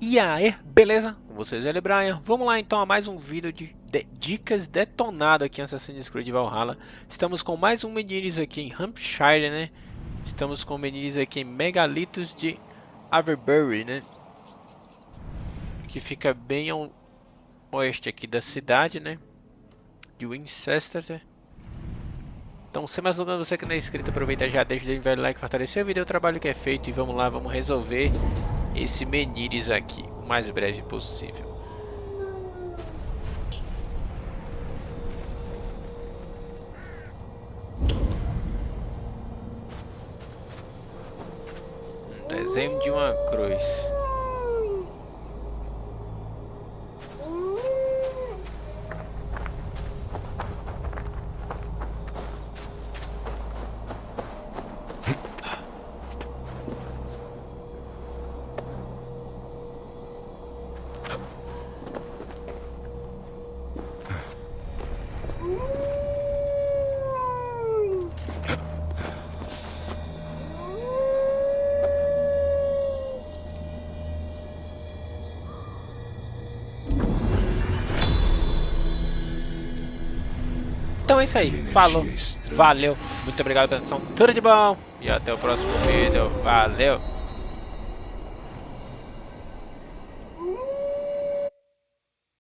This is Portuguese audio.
E aí, beleza? Com vocês, ele Brian. Vamos lá então a mais um vídeo de, de dicas detonado aqui em Assassin's Creed Valhalla. Estamos com mais um menires aqui em Hampshire, né? Estamos com menires aqui em Megalitos de Averbury, né? Que fica bem ao oeste aqui da cidade, né? De Winchester. Então, sem mais delongas, você que não é inscrito, aproveita já, deixa o like, fortalecer o vídeo, o trabalho que é feito e vamos lá, vamos resolver esse Menires aqui, o mais breve possível. Desenho de uma cruz. Então é isso aí. Falou. Valeu. Muito obrigado pela atenção. Tudo de bom. E até o próximo vídeo. Valeu.